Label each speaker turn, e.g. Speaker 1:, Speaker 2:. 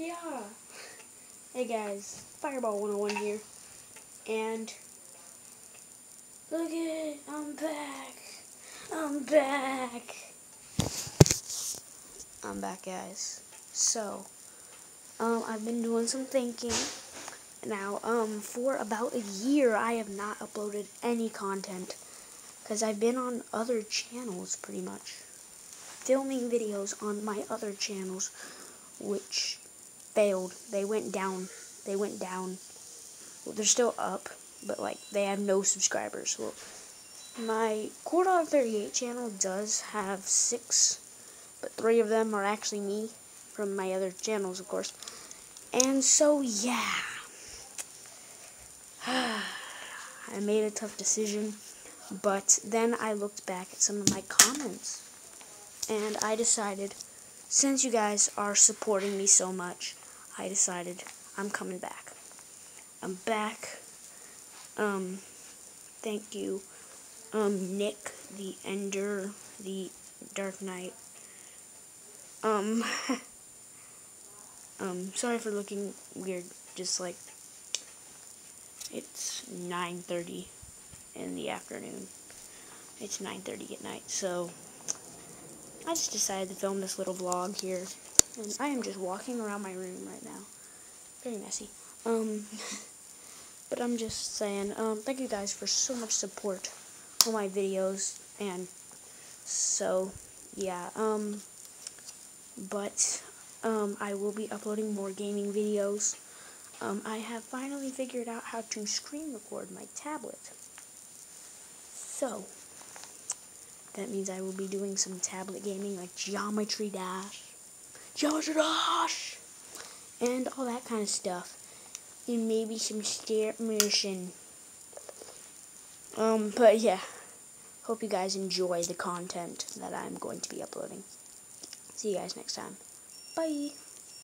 Speaker 1: Yeah. Hey guys, Fireball 101 here. And look it, I'm back. I'm back. I'm back guys. So, um I've been doing some thinking. Now, um for about a year I have not uploaded any content cuz I've been on other channels pretty much. Filming videos on my other channels which failed. They went down. They went down. Well, they're still up, but like they have no subscribers. Well, my Core Dog 38 channel does have six, but three of them are actually me from my other channels, of course. And so, yeah. I made a tough decision, but then I looked back at some of my comments, and I decided, since you guys are supporting me so much, I decided I'm coming back. I'm back. Um, thank you, um, Nick, the Ender, the Dark Knight. Um, um, sorry for looking weird, just like, it's 9.30 in the afternoon. It's 9.30 at night, so I just decided to film this little vlog here. And I am just walking around my room right now. Very messy. Um, but I'm just saying, um, thank you guys for so much support for my videos. And so, yeah, um, but, um, I will be uploading more gaming videos. Um, I have finally figured out how to screen record my tablet. So, that means I will be doing some tablet gaming like Geometry Dash, Geometry Dash, and all that kind of stuff. And maybe some stop motion. Um, but yeah, hope you guys enjoy the content that I'm going to be uploading. See you guys next time. Bye.